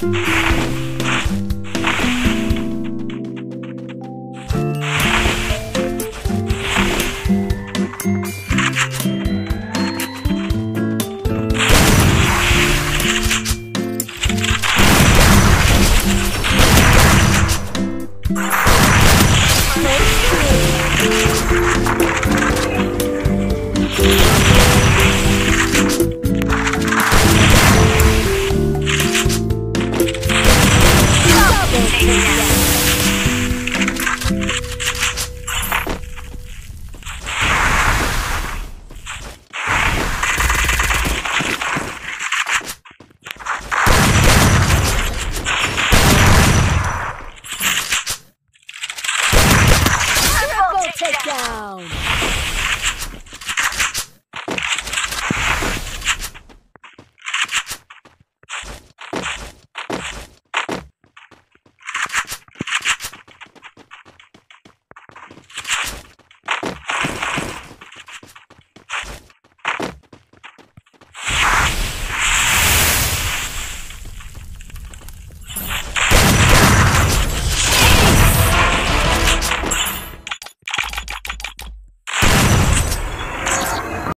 you Takedown!